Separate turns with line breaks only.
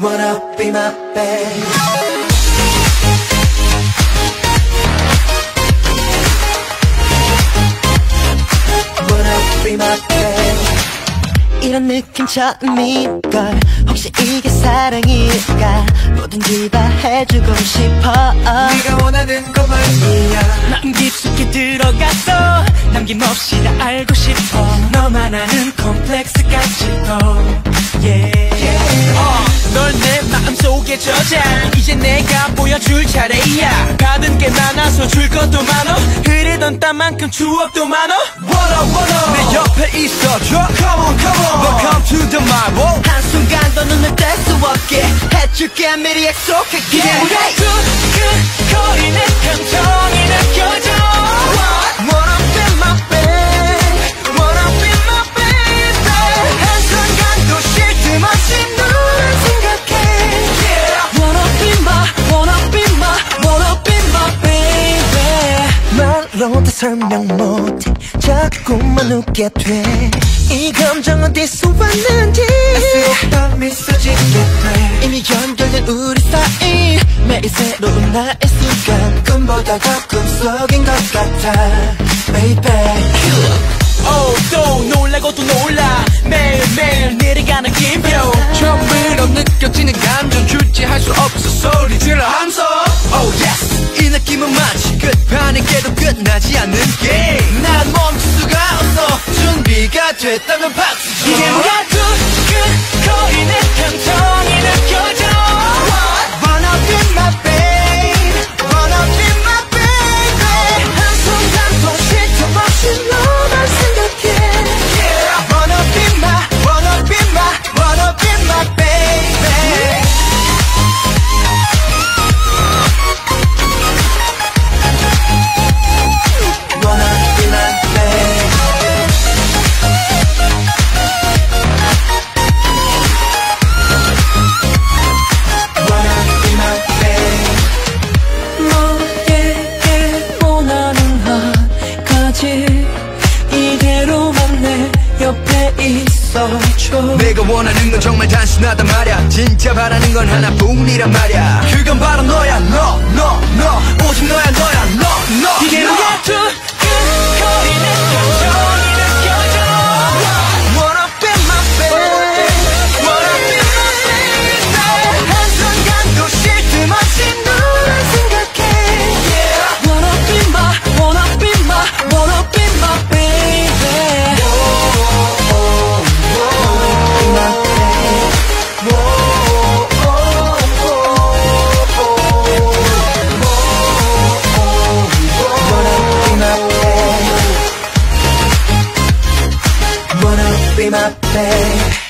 Wanna be my babe? Be my 이런 느낌 처음일걸. 혹시 이게 사랑일까? 뭐든지 다 해주고 싶어.
네가 원하는 것만이야.
마음 깊숙이 들어갔어 남김없이 다 알고 싶어. 너만 아는 콤플렉스까지도 속에 저장 이제 내가 보여줄 차례야. 받은 게 많아서 줄 것도 많어. 흐르던 땀만큼 추억도 많어.
원어 원어
내 옆에 있어줘.
Come on come on.
Welcome to the marble
한순간도 눈을 뗄 수 없게 해줄게. 미리 약속할게.
우리가 툭툭 거리는
설명 못해. 자꾸만 웃게 돼 이 감정은 어디서 왔는지.
더 미소짓게 돼.
이미 연결된 우리 사이. 매일 새로운 나의 순간. 꿈보다 더 꿈속인 것 같아. Baby.
Oh, 또 놀라고 또 놀라. 매일매일 내려가는 기표
처음으로 느껴지는 감정 주체할 수 없어. 소리 질러 함성 Oh yes. 이 느낌은 마치 끝판에 깨도 끝나지 않는 게임. 난 멈출 수가 없어. 준비가 됐다면 박수 쳐.
이게 뭐야 있어줘
내가 원하는 건 정말 단순하단 말야. 진짜 바라는 건 하나뿐이란 말야. 그건 바로 너야. 너 너 너. 오직 너야 너야. 너너.
이게 뭐야
my babe